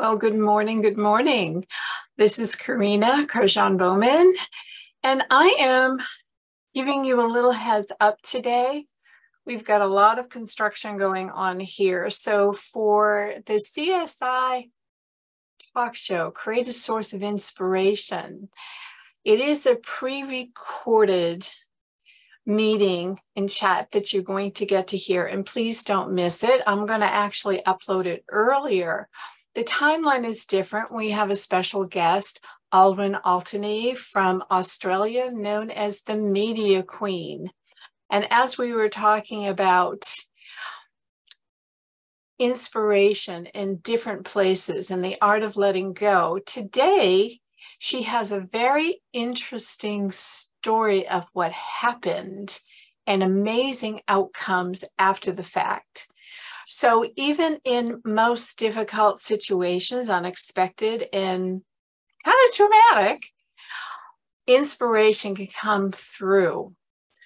Well, good morning. Good morning. This is Caryna Carj'an Bowman, and I am giving you a little heads up today. We've got a lot of construction going on here. So, for the CSI talk show, Create a Source of Inspiration, it is a pre recorded meeting in chat that you're going to get to hear, and please don't miss it. I'm going to actually upload it earlier the timeline is different. We have a special guest, Aldwyn Altuney from Australia, known as the Media Queen. And as we were talking about inspiration in different places and the art of letting go, today she has a very interesting story of what happened and amazing outcomes after the fact. So even in most difficult situations, unexpected and kind of traumatic, inspiration can come through.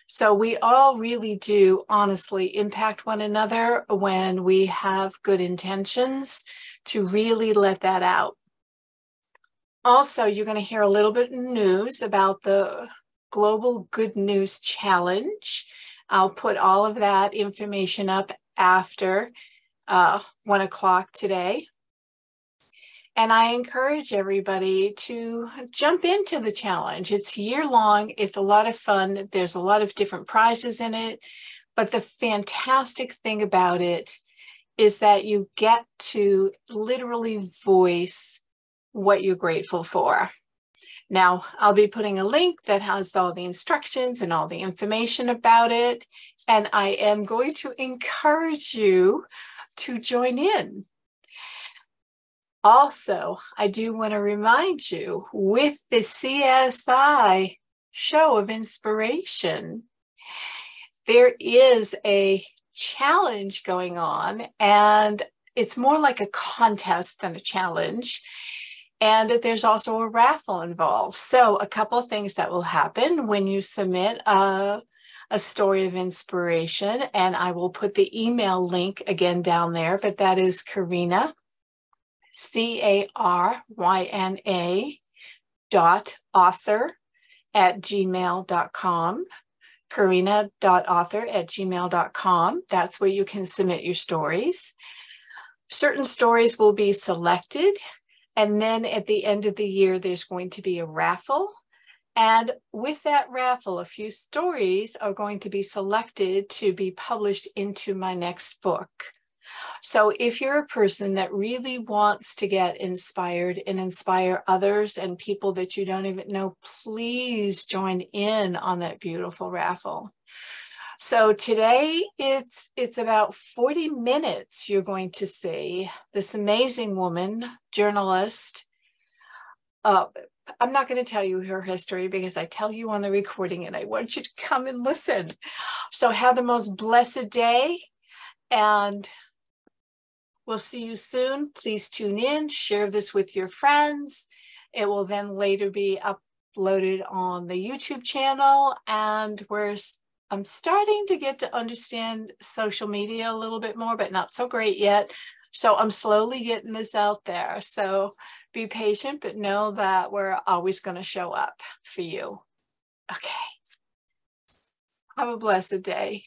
So we all really do honestly impact one another when we have good intentions to really let that out. Also, you're going to hear a little bit of news about the Global Good News Challenge. I'll put all of that information up after uh, one o'clock today. And I encourage everybody to jump into the challenge. It's year long, it's a lot of fun. There's a lot of different prizes in it. But the fantastic thing about it is that you get to literally voice what you're grateful for. Now, I'll be putting a link that has all the instructions and all the information about it. And I am going to encourage you to join in. Also, I do want to remind you with the CSI show of inspiration, there is a challenge going on, and it's more like a contest than a challenge. And there's also a raffle involved. So, a couple of things that will happen when you submit a, a story of inspiration. And I will put the email link again down there, but that is Caryna, C A R Y N A dot author at gmail.com. Caryna.author at gmail.com. That's where you can submit your stories. Certain stories will be selected and then at the end of the year, there's going to be a raffle. And with that raffle, a few stories are going to be selected to be published into my next book. So, if you're a person that really wants to get inspired and inspire others and people that you don't even know, please join in on that beautiful raffle. So today it's it's about 40 minutes you're going to see this amazing woman, journalist. Uh, I'm not going to tell you her history because I tell you on the recording and I want you to come and listen. So have the most blessed day and we'll see you soon. Please tune in, share this with your friends. It will then later be uploaded on the YouTube channel and we're I'm starting to get to understand social media a little bit more, but not so great yet. So I'm slowly getting this out there. So be patient, but know that we're always going to show up for you. Okay. Have a blessed day.